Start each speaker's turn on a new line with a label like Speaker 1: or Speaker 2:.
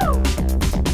Speaker 1: Woohoo!